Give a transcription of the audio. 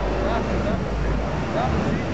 Tamam. Tamam.